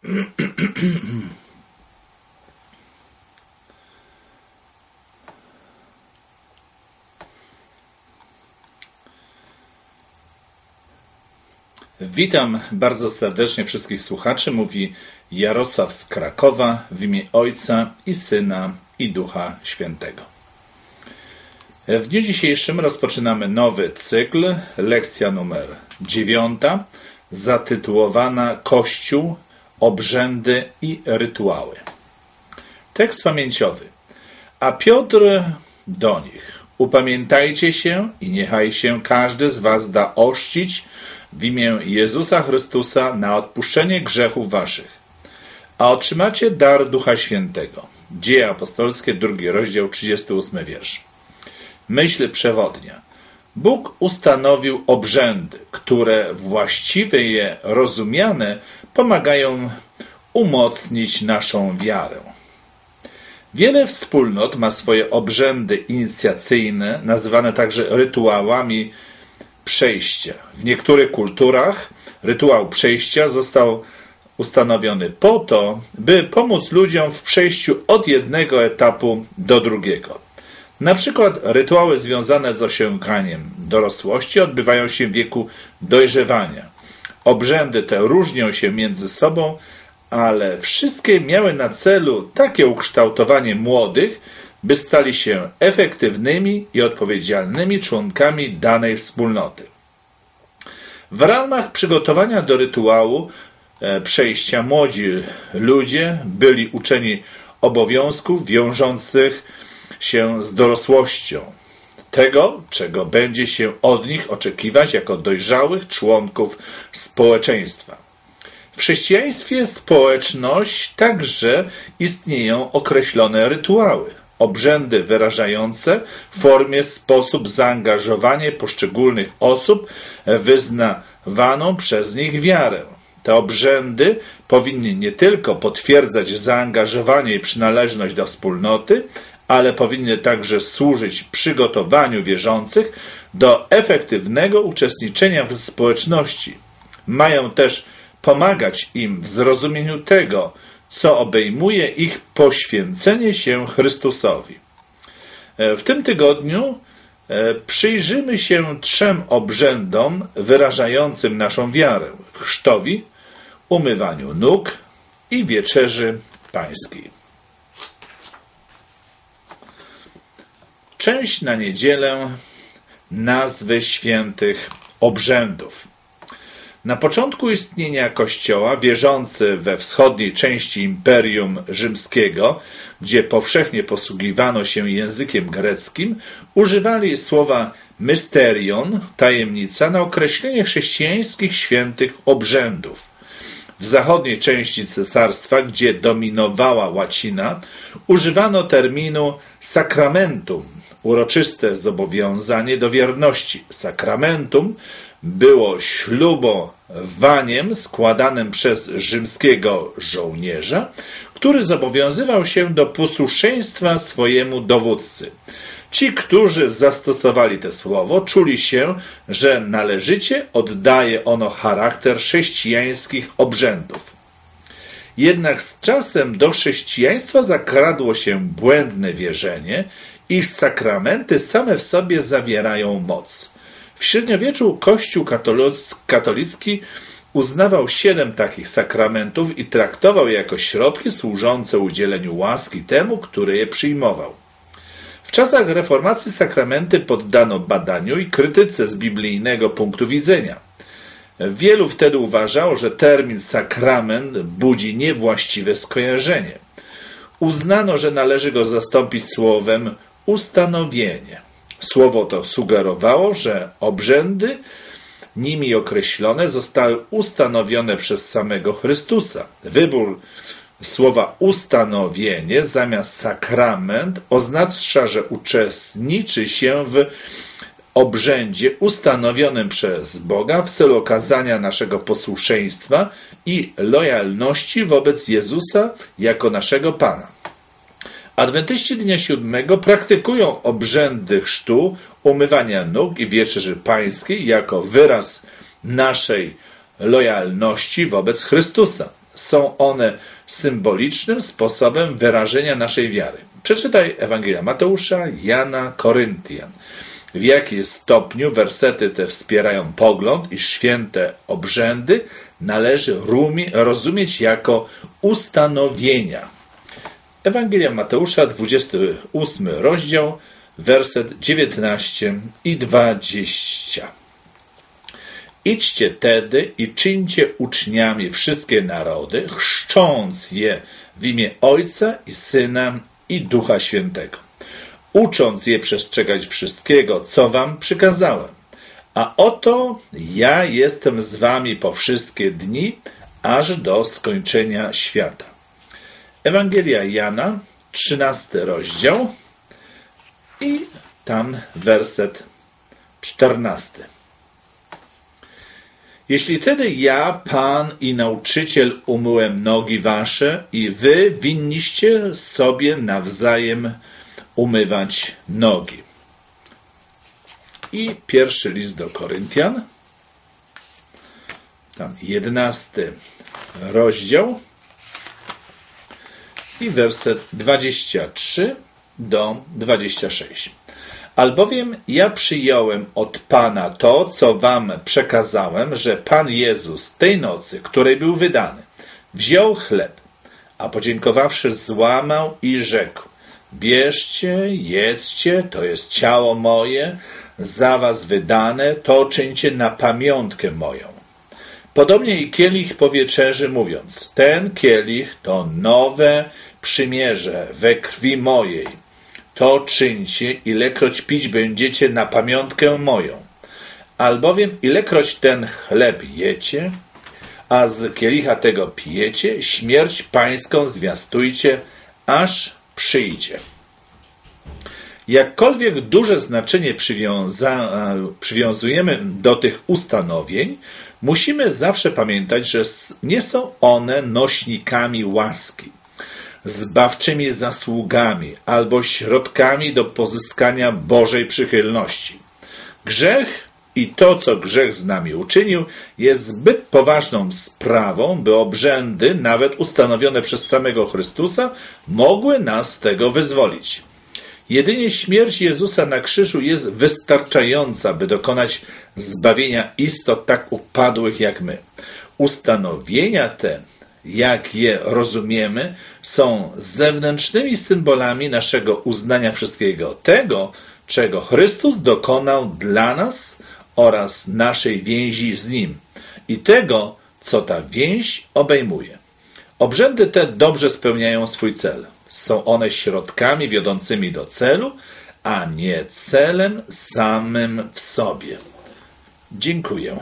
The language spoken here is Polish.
Witam bardzo serdecznie wszystkich słuchaczy. Mówi Jarosław z Krakowa w imię Ojca i Syna i Ducha Świętego. W dniu dzisiejszym rozpoczynamy nowy cykl, lekcja numer dziewiąta, zatytułowana Kościół, obrzędy i rytuały. Tekst pamięciowy. A Piotr do nich: Upamiętajcie się i niechaj się każdy z was da ościć w imię Jezusa Chrystusa na odpuszczenie grzechów waszych, a otrzymacie dar Ducha Świętego. Dzieje apostolskie, drugi rozdział, 38 wiersz. Myśl przewodnia. Bóg ustanowił obrzędy, które właściwie je rozumiane pomagają umocnić naszą wiarę. Wiele wspólnot ma swoje obrzędy inicjacyjne, nazywane także rytuałami przejścia. W niektórych kulturach rytuał przejścia został ustanowiony po to, by pomóc ludziom w przejściu od jednego etapu do drugiego. Na przykład rytuały związane z osiąganiem dorosłości odbywają się w wieku dojrzewania. Obrzędy te różnią się między sobą, ale wszystkie miały na celu takie ukształtowanie młodych, by stali się efektywnymi i odpowiedzialnymi członkami danej wspólnoty. W ramach przygotowania do rytuału e, przejścia młodzi ludzie byli uczeni obowiązków wiążących się z dorosłością, tego, czego będzie się od nich oczekiwać jako dojrzałych członków społeczeństwa. W chrześcijaństwie społeczność także istnieją określone rytuały obrzędy wyrażające w formie sposób zaangażowania poszczególnych osób wyznawaną przez nich wiarę. Te obrzędy powinny nie tylko potwierdzać zaangażowanie i przynależność do wspólnoty, ale powinny także służyć przygotowaniu wierzących do efektywnego uczestniczenia w społeczności. Mają też pomagać im w zrozumieniu tego, co obejmuje ich poświęcenie się Chrystusowi. E, w tym tygodniu e, przyjrzymy się trzem obrzędom wyrażającym naszą wiarę: chrztowi, umywaniu nóg i wieczerzy pańskiej. Część na niedzielę nazwy świętych obrzędów. Na początku istnienia Kościoła wierzący we wschodniej części Imperium Rzymskiego, gdzie powszechnie posługiwano się językiem greckim, używali słowa mysterion, tajemnica, na określenie chrześcijańskich świętych obrzędów. W zachodniej części cesarstwa, gdzie dominowała łacina, używano terminu sacramentum, uroczyste zobowiązanie do wierności. Sacramentum było ślubowaniem składanym przez rzymskiego żołnierza, który zobowiązywał się do posłuszeństwa swojemu dowódcy. Ci, którzy zastosowali to słowo, czuli się, że należycie oddaje ono charakter chrześcijańskich obrzędów. Jednak z czasem do chrześcijaństwa zakradło się błędne wierzenie, iż sakramenty same w sobie zawierają moc. W średniowieczu Kościół katolicki uznawał siedem takich sakramentów i traktował je jako środki służące udzieleniu łaski temu, który je przyjmował. W czasach reformacji sakramenty poddano badaniu i krytyce z biblijnego punktu widzenia. Wielu wtedy uważało, że termin sakrament budzi niewłaściwe skojarzenie. Uznano, że należy go zastąpić słowem ustanowienie. Słowo to sugerowało, że obrzędy nimi określone zostały ustanowione przez samego Chrystusa. Wybór słowa ustanowienie zamiast sakrament oznacza, że uczestniczy się w obrzędzie ustanowionym przez Boga w celu okazania naszego posłuszeństwa i lojalności wobec Jezusa jako naszego Pana. Adwentyści Dnia Siódmego praktykują obrzędy chrztu, umywania nóg i wieczerzy pańskiej jako wyraz naszej lojalności wobec Chrystusa. są one symbolicznym sposobem wyrażenia naszej wiary. Przeczytaj Ewangelia Mateusza, Jana, Koryntian. W jakim stopniu wersety te wspierają pogląd, iż święte obrzędy należy rozumieć jako ustanowienia. Ewangelia Mateusza, 28 rozdział, werset 19 i 20. Idźcie tedy i czyńcie uczniami wszystkie narody, chrzcząc je w imię Ojca i Syna i Ducha Świętego, ucząc je przestrzegać wszystkiego, co wam przykazałem. A oto ja jestem z wami po wszystkie dni, aż do skończenia świata. Ewangelia Jana, 13 rozdział i tam werset 14. Jeśli tedy ja, Pan i nauczyciel, umyłem nogi wasze i wy winniście sobie nawzajem umywać nogi. I pierwszy list do Koryntian, tam jedenasty rozdział i werset 23 do 26. Albowiem ja przyjąłem od Pana to, co wam przekazałem, że Pan Jezus tej nocy, której był wydany, wziął chleb, a podziękowawszy złamał i rzekł: Bierzcie, jedzcie, to jest ciało moje, za was wydane, to czyńcie na pamiątkę moją. Podobnie i kielich po wieczerzy, mówiąc: Ten kielich to nowe przymierze we krwi mojej to czyńcie, ilekroć pić będziecie na pamiątkę moją. Albowiem ilekroć ten chleb jecie, a z kielicha tego pijecie, śmierć pańską zwiastujcie, aż przyjdzie. Jakkolwiek duże znaczenie przywiązujemy do tych ustanowień, musimy zawsze pamiętać, że nie są one nośnikami łaski zbawczymi zasługami albo środkami do pozyskania Bożej przychylności. Grzech i to, co grzech z nami uczynił, jest zbyt poważną sprawą, by obrzędy, nawet ustanowione przez samego Chrystusa, mogły nas z tego wyzwolić. Jedynie śmierć Jezusa na krzyżu jest wystarczająca, by dokonać zbawienia istot tak upadłych jak my. Ustanowienia te jak je rozumiemy, są zewnętrznymi symbolami naszego uznania wszystkiego tego, czego Chrystus dokonał dla nas oraz naszej więzi z Nim i tego, co ta więź obejmuje. Obrzędy te dobrze spełniają swój cel. Są one środkami wiodącymi do celu, a nie celem samym w sobie. Dziękuję.